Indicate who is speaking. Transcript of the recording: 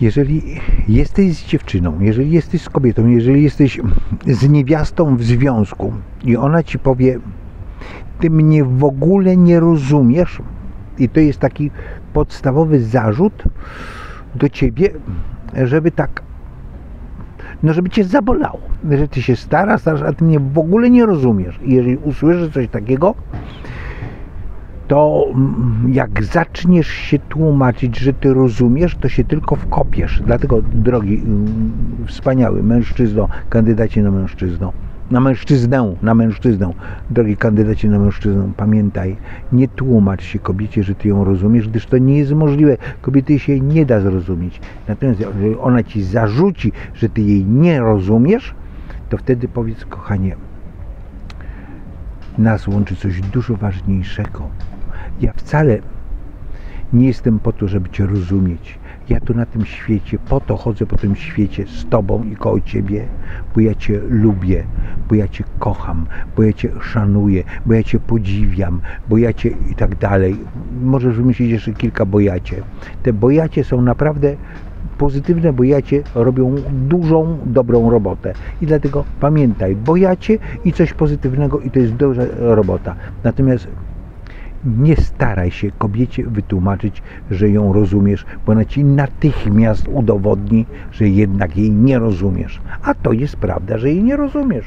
Speaker 1: Jeżeli jesteś z dziewczyną, jeżeli jesteś z kobietą, jeżeli jesteś z niewiastą w związku i ona ci powie, ty mnie w ogóle nie rozumiesz, i to jest taki podstawowy zarzut do ciebie, żeby tak, no żeby cię zabolało, że ty się starasz, starasz, a ty mnie w ogóle nie rozumiesz. I jeżeli usłyszysz coś takiego, to mm, jak zaczniesz się tłumaczyć, że ty rozumiesz, to się tylko wkopiesz. Dlatego, drogi, mm, wspaniały mężczyzno, kandydacie na mężczyzno, na mężczyznę, na mężczyznę, drogi kandydacie na mężczyznę, pamiętaj, nie tłumacz się kobiecie, że ty ją rozumiesz, gdyż to nie jest możliwe. Kobiety się nie da zrozumieć. Natomiast jeżeli ona ci zarzuci, że ty jej nie rozumiesz, to wtedy powiedz, kochanie, nas łączy coś dużo ważniejszego. Ja wcale nie jestem po to, żeby Cię rozumieć. Ja tu na tym świecie, po to chodzę po tym świecie z Tobą i koło Ciebie, bo ja Cię lubię, bo ja Cię kocham, bo ja Cię szanuję, bo ja Cię podziwiam, bo ja Cię i tak dalej. Możesz wymyślić jeszcze kilka bojacie. Te bojacie są naprawdę pozytywne bojacie robią dużą, dobrą robotę. I dlatego pamiętaj, bojacie i coś pozytywnego i to jest duża robota. Natomiast nie staraj się kobiecie wytłumaczyć, że ją rozumiesz, bo ona ci natychmiast udowodni, że jednak jej nie rozumiesz. A to jest prawda, że jej nie rozumiesz.